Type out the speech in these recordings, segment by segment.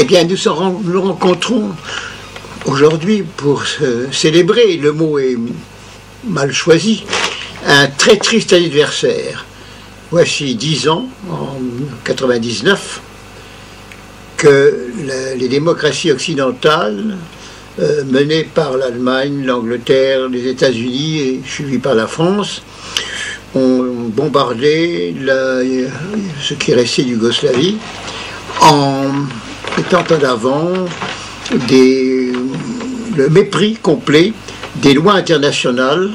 Eh bien, nous nous rencontrons aujourd'hui pour célébrer, le mot est mal choisi, un très triste anniversaire. Voici dix ans, en 99, que les démocraties occidentales, euh, menées par l'Allemagne, l'Angleterre, les États-Unis et suivies par la France, ont bombardé ce qui restait d'Yougoslavie en mettant en avant le mépris complet des lois internationales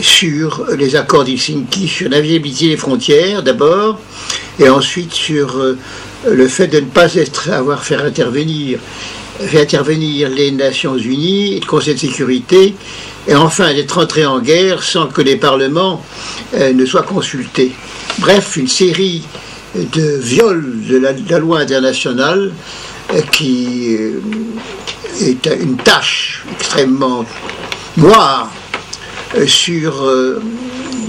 sur les accords d'Helsinki, sur l'inviabilité des frontières d'abord, et ensuite sur euh, le fait de ne pas avoir fait intervenir, fait intervenir les Nations Unies, le Conseil de sécurité, et enfin d'être entré en guerre sans que les parlements euh, ne soient consultés. Bref, une série de viols de la, loi internationale euh, qui est une tâche extrêmement noire sur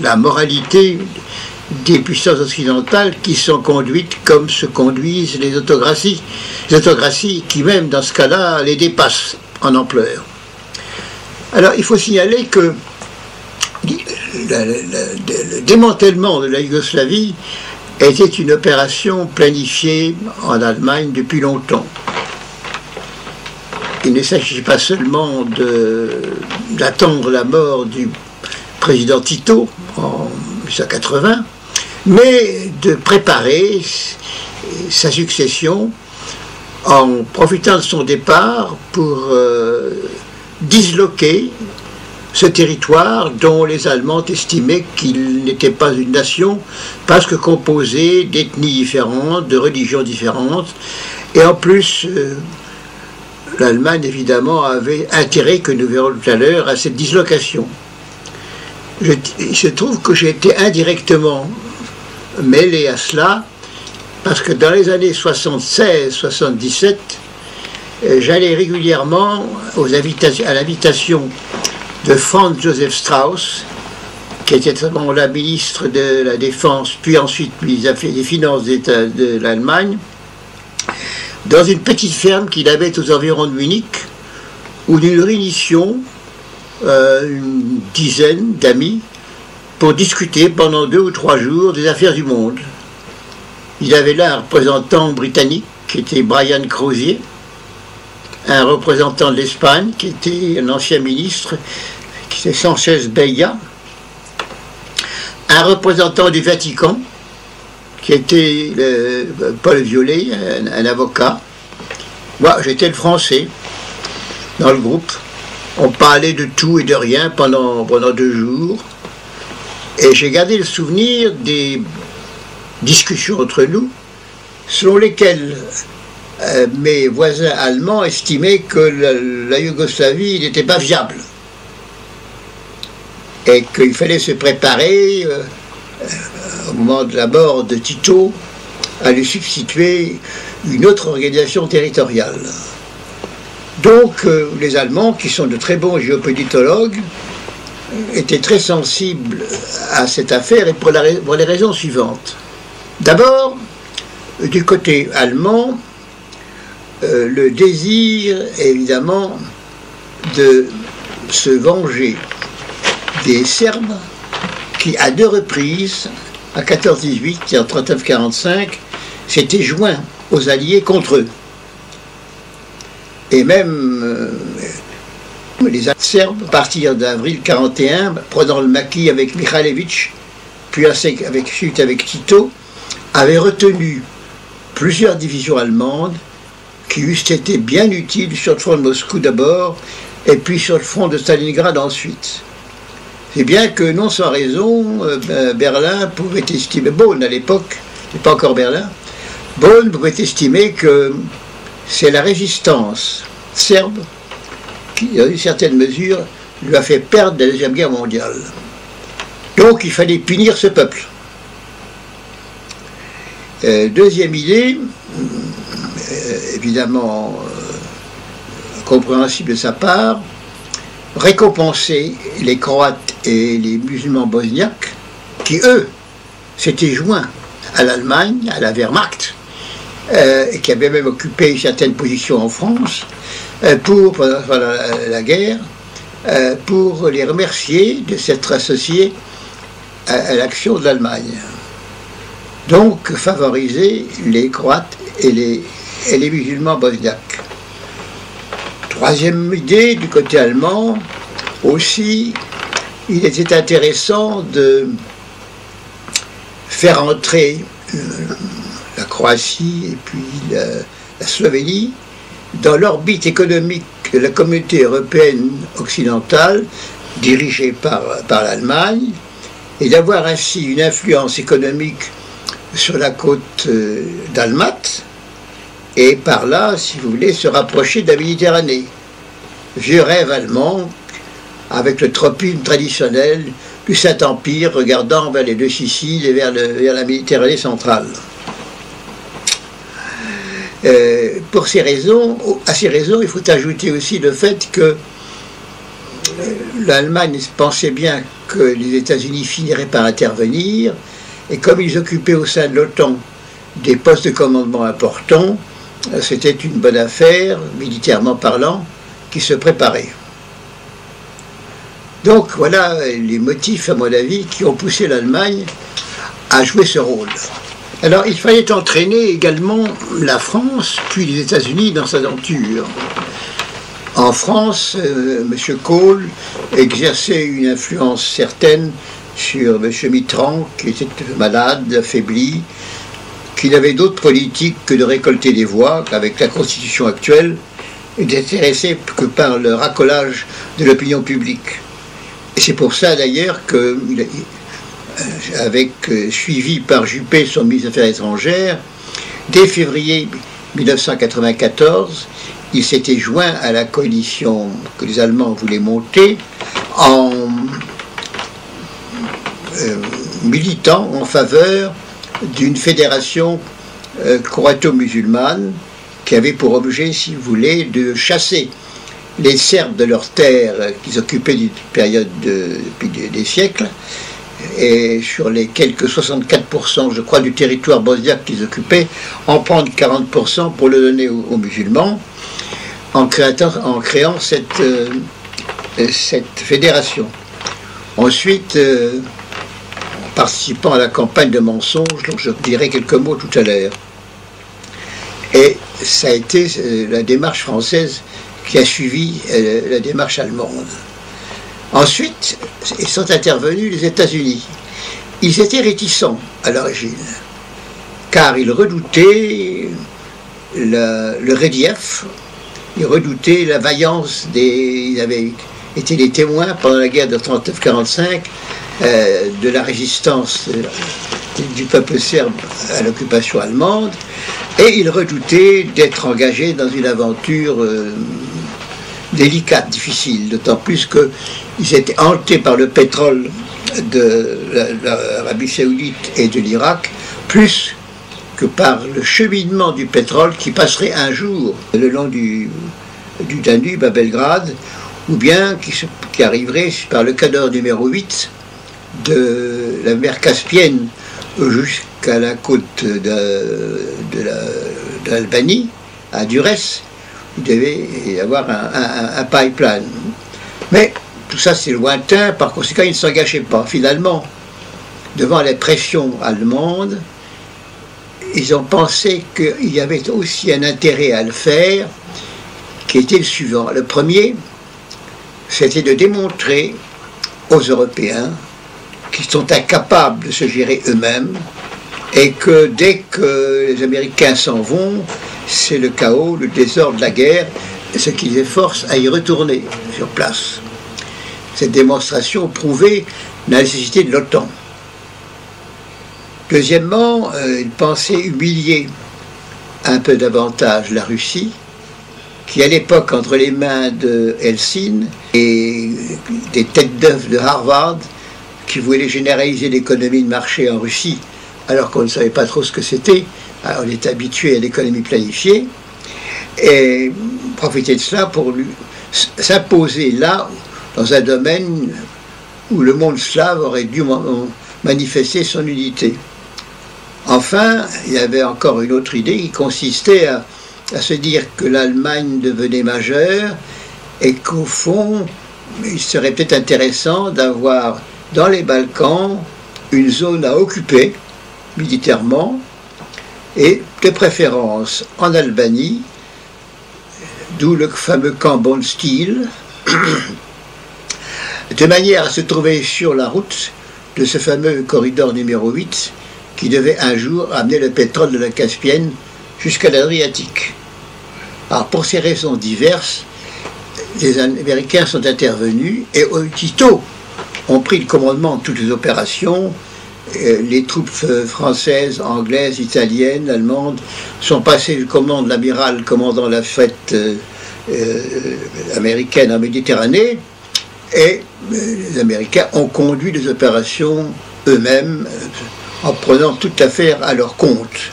la moralité des puissances occidentales qui sont conduites comme se conduisent les autocraties. Les autocraties qui même dans ce cas-là les dépassent en ampleur. Alors il faut signaler que le, démantèlement de la Yougoslavie était une opération planifiée en Allemagne depuis longtemps. Il ne s'agit pas seulement d'attendre la mort du président Tito en 1980, mais de préparer sa succession en profitant de son départ pour euh, disloquer ce territoire dont les Allemands estimaient qu'il n'était pas une nation parce que composé d'ethnies différentes, de religions différentes, et en plus, euh, l'Allemagne évidemment avait intérêt, que nous verrons tout à l'heure, à cette dislocation. Je, il se trouve que j'ai été indirectement mêlé à cela, parce que dans les années 76-77, euh, j'allais régulièrement à l'invitation de Franz Joseph Strauss, qui était moment la ministre de la Défense, puis ensuite ministre des Finances de l'Allemagne, dans une petite ferme qu'il avait aux environs de Munich, où nous réunissions euh, une dizaine d'amis pour discuter pendant deux ou trois jours des affaires du monde. Il avait là un représentant britannique qui était Brian Crozier, un représentant de l'Espagne qui était un ancien ministre qui était Sanchez Beya, un représentant du Vatican qui était Paul Violet, un, avocat. Moi, j'étais le français dans le groupe. On parlait de tout et de rien pendant deux jours. Et j'ai gardé le souvenir des discussions entre nous, selon lesquelles euh, mes voisins allemands estimaient que la, Yougoslavie n'était pas viable et qu'il fallait se préparer euh, euh, au moment de la mort de Tito à lui substituer une autre organisation territoriale. Donc les Allemands, qui sont de très bons géopolitologues, était très sensible à cette affaire et pour, les raisons suivantes. D'abord, du côté allemand, euh, le désir évidemment de se venger des Serbes qui, à deux reprises, à 14-18 et en 39-45, s'étaient joints aux Alliés contre eux. Et même euh, les Serbes, à partir d'avril 41, prenant le maquis avec Mikhailovitch, puis avec, suite avec Tito, avaient retenu plusieurs divisions allemandes qui eussent été bien utiles sur le front de Moscou d'abord, et puis sur le front de Stalingrad ensuite. C'est bien que, non sans raison, euh, ben, Berlin pouvait estimer, Bonn à l'époque, n'est pas encore Berlin, Bonn pouvait estimer que c'est la résistance serbe qui, dans une certaine mesure, lui a fait perdre la Deuxième Guerre mondiale. Donc il fallait punir ce peuple. Euh, deuxième idée, évidemment euh, compréhensible de sa part, récompenser les Croates et les musulmans bosniaques qui, eux, s'étaient joints à l'Allemagne, à la Wehrmacht, euh, qui avait même occupé certaines positions en France euh, pour, pendant la, guerre, euh, pour les remercier de s'être associés à, l'action de l'Allemagne. Donc favoriser les Croates et les, et les musulmans bosniaques. Troisième idée du côté allemand, aussi, il était intéressant de faire entrer euh, la Croatie et puis la, Slovénie dans l'orbite économique de la communauté européenne occidentale dirigée par, par l'Allemagne et d'avoir ainsi une influence économique sur la côte euh, d'Almat et par là, si vous voulez, se rapprocher de la Méditerranée. Vieux rêve allemand avec le tropisme traditionnel du Saint-Empire regardant vers les deux Siciles et vers, la Méditerranée centrale. Euh, pour ces raisons, à ces raisons, il faut ajouter aussi le fait que l'Allemagne pensait bien que les États-Unis finiraient par intervenir, et comme ils occupaient au sein de l'OTAN des postes de commandement importants, c'était une bonne affaire, militairement parlant, qui se préparait. Donc voilà les motifs, à mon avis, qui ont poussé l'Allemagne à jouer ce rôle. Alors il fallait entraîner également la France, puis les États-Unis dans sa denture. En France, euh, M. Kohl exerçait une influence certaine sur M. Mitterrand, qui était malade, affaibli, qui n'avait d'autre politique que de récolter des voix, qu'avec la Constitution actuelle, et d'intéressé que par le racolage de l'opinion publique. Et c'est pour ça d'ailleurs que, euh, avec euh, suivi par Juppé, son ministre des Affaires étrangères, dès février 1994, il s'était joint à la coalition que les Allemands voulaient monter en euh, militant en faveur d'une fédération croato-musulmane qui avait pour objet, si vous voulez, de chasser les Serbes de leurs terres qu'ils occupaient depuis des siècles, et sur les quelques 64%, je crois, du territoire bosniaque qu'ils occupaient, en prendre 40% pour le donner aux, musulmans, en créant, en créant cette, euh, cette fédération. Ensuite, euh, participant à la campagne de mensonges, dont je dirai quelques mots tout à l'heure. Et ça a été euh, la démarche française qui a suivi euh, la démarche allemande. Ensuite, ils sont intervenus les États-Unis. Ils étaient réticents à l'origine, car ils redoutaient le, le, relief, ils redoutaient la vaillance des. Ils avaient été les témoins pendant la guerre de 39-45 euh, de la résistance euh, du peuple serbe à l'occupation allemande, et ils redoutaient d'être engagés dans une aventure délicate, difficile, d'autant plus qu'ils étaient hantés par le pétrole de l'Arabie saoudite et de l'Irak, plus que par le cheminement du pétrole qui passerait un jour le long du Danube à Belgrade, ou bien qui, arriverait par le canal numéro 8 de la mer Caspienne jusqu'à la côte de, l'Albanie, à Durès, il devait y avoir un, pipeline. Mais tout ça c'est lointain, par conséquent il ne s'engageait pas. Finalement, devant les pressions allemandes, ils ont pensé qu'il y avait aussi un intérêt à le faire, qui était le suivant. Le premier, c'était de démontrer aux Européens qu'ils sont incapables de se gérer eux-mêmes et que dès que les Américains s'en vont, c'est le chaos, le désordre, la guerre, ce qui les force à y retourner sur place. Cette démonstration prouvait la nécessité de l'OTAN. Deuxièmement, euh, il humilier un peu davantage la Russie, qui à l'époque, entre les mains de Helsinki et des têtes d'œuvre de Harvard, qui voulaient généraliser l'économie de marché en Russie, alors qu'on ne savait pas trop ce que c'était, on est habitué à l'économie planifiée, et profiter de cela pour s'imposer là, dans un domaine où le monde slave aurait dû manifester son unité. Enfin, il y avait encore une autre idée qui consistait à, se dire que l'Allemagne devenait majeure et qu'au fond, il serait peut-être intéressant d'avoir dans les Balkans une zone à occuper militairement et de préférence en Albanie, d'où le fameux camp Bonstil, de manière à se trouver sur la route de ce fameux corridor numéro 8 qui devait un jour amener le pétrole de la Caspienne jusqu'à l'Adriatique. Alors pour ces raisons diverses, les Américains sont intervenus et aussitôt ont pris le commandement de toutes les opérations. Euh, les troupes euh, françaises, anglaises, italiennes, allemandes sont passées du commande de l'amiral commandant la fête euh, américaine en Méditerranée et les Américains ont conduit les opérations eux-mêmes en prenant toute l'affaire à leur compte.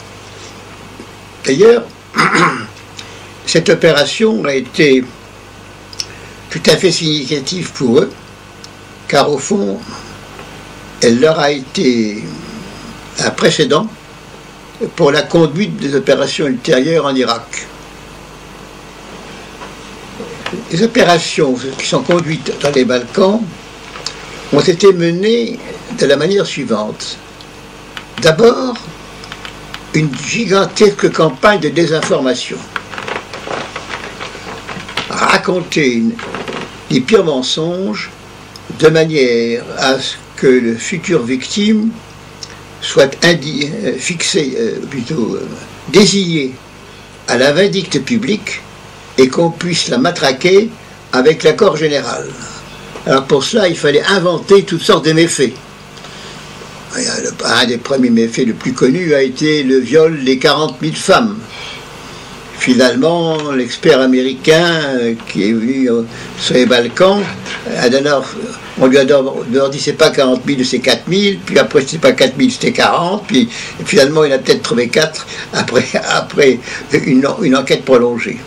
D'ailleurs, cette opération a été tout à fait significative pour eux, car au fond, elle leur a été un précédent pour la conduite des opérations ultérieures en Irak. Les opérations qui sont conduites dans les Balkans ont été menées de la manière suivante. D'abord, une gigantesque campagne de désinformation. Raconter les pires mensonges de manière à ce que le futur victime soit euh, fixé, euh, plutôt euh, désigné à la vindicte publique et qu'on puisse la matraquer avec l'accord général. Alors pour cela, il fallait inventer toutes sortes de méfaits. Un des premiers méfaits le plus connus a été le viol des 40 000 femmes. Finalement, l'expert américain euh, qui est venu euh, sur les Balkans, on lui a dit c'est pas 40 000, c'est 4 000, puis après c'est pas 4 000, c'était 40, puis finalement il a peut-être trouvé 4 après, une, une enquête prolongée.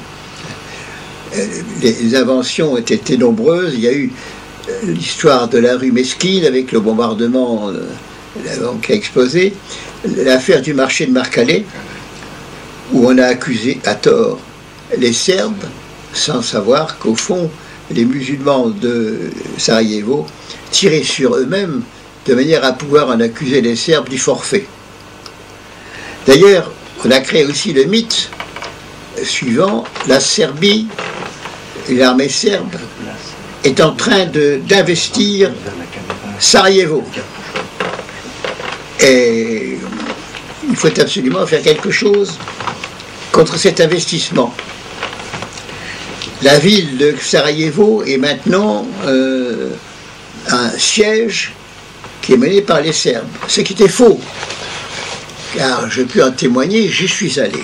Euh, les inventions été nombreuses, il y a eu l'histoire de la rue Mesquine avec le bombardement qui a explosé, l'affaire du marché de Marcalais, où on a accusé à tort les Serbes, sans savoir qu'au fond, les musulmans de Sarajevo tiraient sur eux-mêmes de manière à pouvoir en accuser les Serbes du forfait. D'ailleurs, on a créé aussi le mythe suivant, la Serbie, l'armée serbe, est en train d'investir Sarajevo. Et il faut absolument faire quelque chose contre cet investissement. La ville de Sarajevo est maintenant euh, un siège qui est mené par les Serbes, ce qui était faux, car je peux en témoigner, j'y suis allé.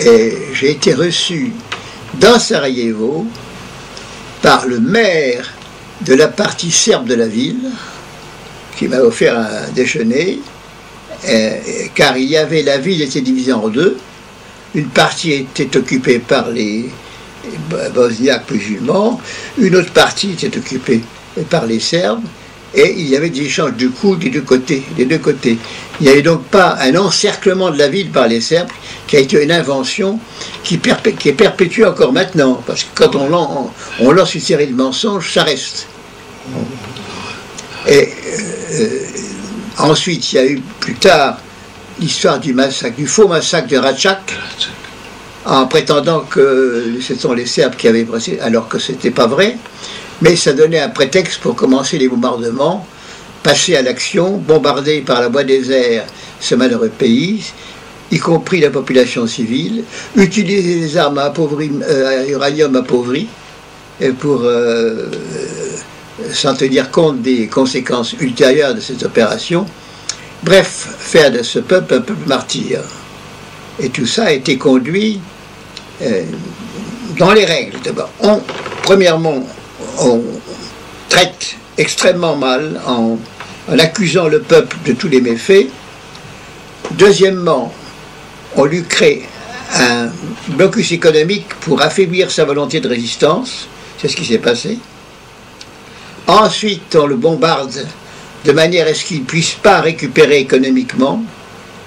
Et j'ai été reçu dans Sarajevo par le maire de la partie serbe de la ville, qui m'a offert un déjeuner, car il y avait la ville était divisée en deux. Une partie était occupée par les bosniaques musulmans, une autre partie était occupée par les Serbes, et il y avait des échanges de coups des deux côtés. Des deux côtés. Il n'y avait donc pas un encerclement de la ville par les Serbes qui a été une invention qui, est perpétuée encore maintenant, parce que quand on lance une série de mensonges, ça reste. Et euh, ensuite, il y a eu plus tard l'histoire du massacre, du faux massacre de Ratchak, en prétendant que ce sont les Serbes qui avaient pressé, alors que ce n'était pas vrai. Mais ça donnait un prétexte pour commencer les bombardements, passer à l'action, bombarder par la voie des airs ce malheureux pays, y compris la population civile, utiliser des armes à, euh, uranium appauvri pour euh, sans tenir compte des conséquences ultérieures de cette opération. Bref, faire de ce peuple un peuple martyr. Et tout ça a été conduit euh, dans les règles. D'abord, premièrement, on traite extrêmement mal en, en, accusant le peuple de tous les méfaits. Deuxièmement, on lui crée un blocus économique pour affaiblir sa volonté de résistance. C'est ce qui s'est passé. Ensuite, on le bombarde de manière à ce qu'il ne puisse pas récupérer économiquement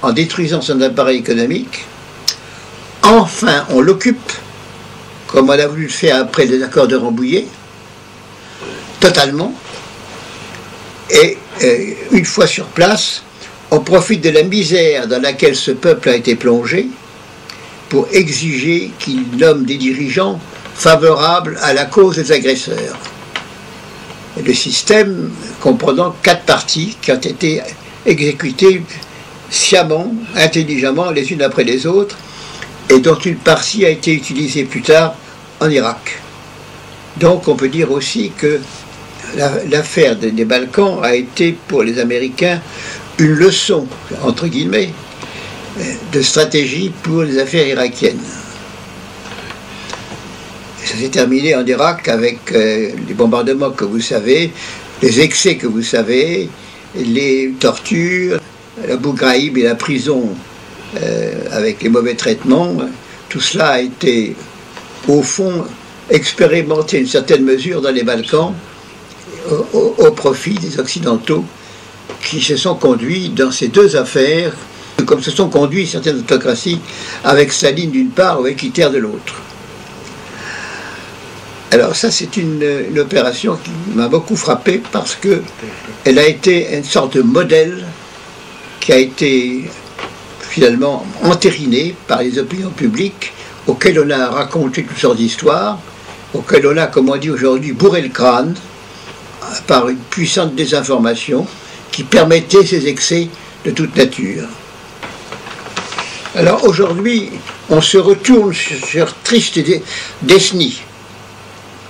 en détruisant son appareil économique. Enfin, on l'occupe, comme on a voulu le faire après les accords de Rambouillet, totalement. Et euh, une fois sur place, on profite de la misère dans laquelle ce peuple a été plongé pour exiger qu'il nomme des dirigeants favorables à la cause des agresseurs. Le système comprenant quatre parties qui ont été exécutées sciemment, intelligemment, les unes après les autres, et dont une partie a été utilisée plus tard en Irak. Donc on peut dire aussi que l'affaire des Balkans a été pour les Américains une leçon, entre guillemets, de stratégie pour les affaires irakiennes. S'est terminé en Irak avec euh, les bombardements que vous savez, les excès que vous savez, les tortures, la Ghraib et la prison euh, avec les mauvais traitements. Tout cela a été, au fond, expérimenté une certaine mesure dans les Balkans au, profit des Occidentaux qui se sont conduits dans ces deux affaires, comme se sont conduits certaines autocraties avec Staline d'une part ou avec Hitler de l'autre. Alors ça, c'est une, opération qui m'a beaucoup frappé parce que elle a été une sorte de modèle qui a été finalement entériné par les opinions publiques auxquelles on a raconté toutes sortes d'histoires, auxquelles on a, comme on dit aujourd'hui, bourré le crâne, par une puissante désinformation qui permettait ces excès de toute nature. Alors aujourd'hui, on se retourne sur triste décennie,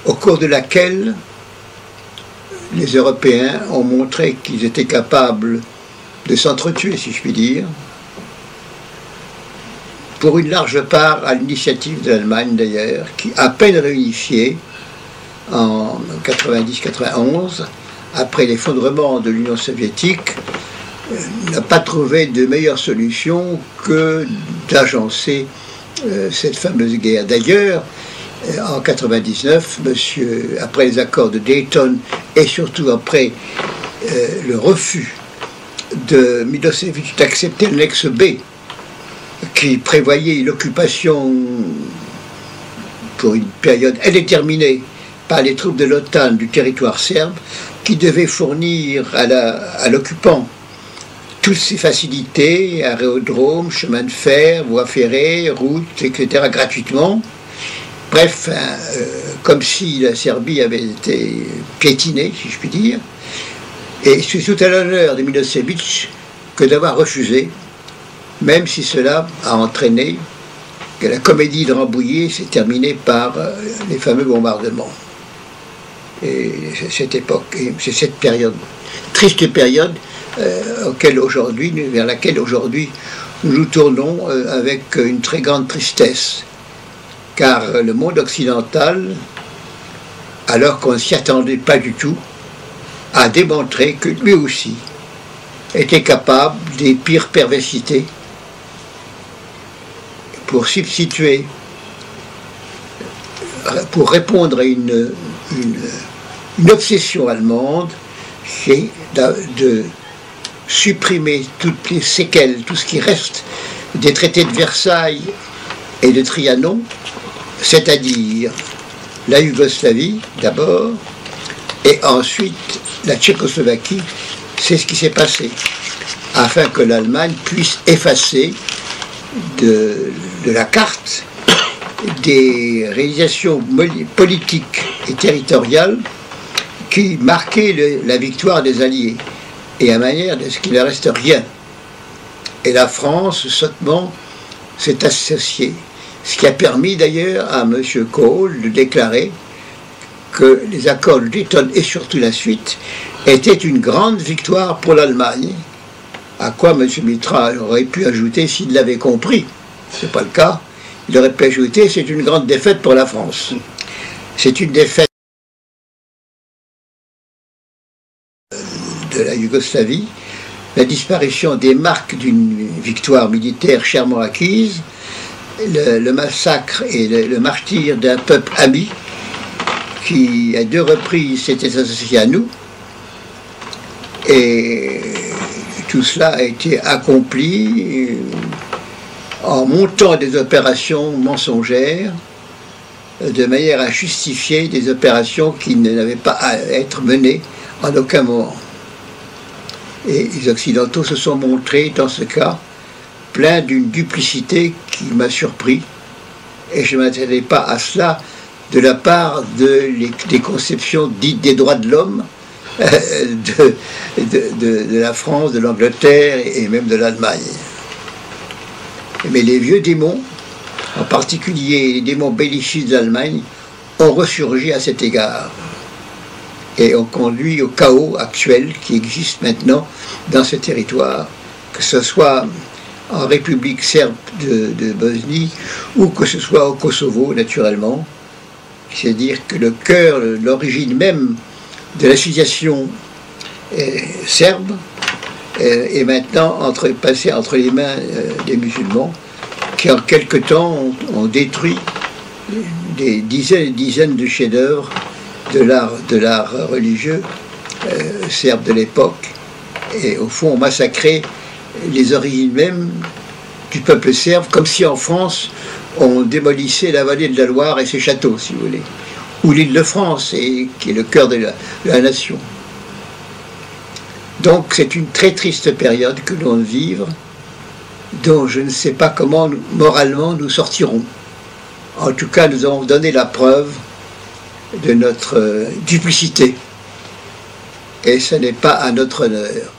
au cours de laquelle les Européens ont montré qu'ils étaient capables de s'entretuer, si je puis dire, pour une large part à l'initiative de l'Allemagne d'ailleurs, qui, à peine réunifiée, en 90-91, après l'effondrement de l'Union soviétique, euh, n'a pas trouvé de meilleure solution que d'agencer euh, cette fameuse guerre. D'ailleurs, en 99, monsieur, après les accords de Dayton et surtout après le refus de Milosevic d'accepter l'ex B, qui prévoyait l'occupation pour une période indéterminée par les troupes de l'OTAN du territoire serbe qui devaient fournir à l'occupant toutes ces facilités, aérodromes, chemins de fer, voies ferrées, routes, etc., gratuitement. Bref, hein, euh, comme si la Serbie avait été piétinée, si je puis dire. Et c'est tout à l'honneur de Milosevic que d'avoir refusé, même si cela a entraîné que la comédie de Rambouillet s'est terminée par euh, les fameux bombardements. Et cette époque, c'est cette période, triste période, euh, aujourd'hui, vers laquelle aujourd'hui nous nous tournons avec une très grande tristesse. Car le monde occidental, alors qu'on ne s'y attendait pas du tout, a démontré que lui aussi était capable des pires perversités pour substituer, pour répondre à une une obsession allemande, c'est de, supprimer toutes les séquelles, tout ce qui reste des traités de Versailles et de Trianon, c'est-à-dire la Yougoslavie d'abord, et ensuite la Tchécoslovaquie, c'est ce qui s'est passé, afin que l'Allemagne puisse effacer de, la carte des réalisations politiques et territoriales qui marquaient la victoire des Alliés, et à manière de ce qu'il ne reste rien. Et la France, sottement, s'est associée. Ce qui a permis d'ailleurs à M. Kohl de déclarer que les accords de et surtout la suite étaient une grande victoire pour l'Allemagne, à quoi M. Mitra aurait pu ajouter s'il l'avait compris. Ce n'est pas le cas il aurait pu ajouter, c'est une grande défaite pour la France. C'est une défaite de la Yougoslavie, la disparition des marques d'une victoire militaire chèrement acquise, le, massacre et le, le martyr d'un peuple ami qui, à deux reprises, s'était associé à nous, et tout cela a été accompli euh, en montant des opérations mensongères de manière à justifier des opérations qui n'avaient pas à être menées en aucun moment. Et les Occidentaux se sont montrés, dans ce cas, pleins d'une duplicité qui m'a surpris. Et je ne m'attendais pas à cela de la part de des conceptions dites des droits de l'homme de, de, la France, de l'Angleterre et même de l'Allemagne. Mais les vieux démons, en particulier les démons bellicistes d'Allemagne, ont ressurgi à cet égard et ont conduit au chaos actuel qui existe maintenant dans ce territoire, que ce soit en République serbe de, Bosnie ou que ce soit au Kosovo, naturellement. C'est-à-dire que le cœur, l'origine même de l'association euh, serbe euh, est maintenant entre, passé entre les mains euh, des musulmans qui en quelque temps ont, détruit des dizaines et dizaines de chefs-d'œuvre de l'art de l'art religieux serbe de l'époque et au fond ont massacré les origines mêmes du peuple serbe comme si en France on démolissait la vallée de la Loire et ses châteaux si vous voulez ou l'île de France, qui est le cœur de la, nation. Donc c'est une très triste période que l'on vivre, dont je ne sais pas comment moralement nous sortirons. En tout cas, nous avons donné la preuve de notre euh, duplicité. Et ce n'est pas à notre honneur.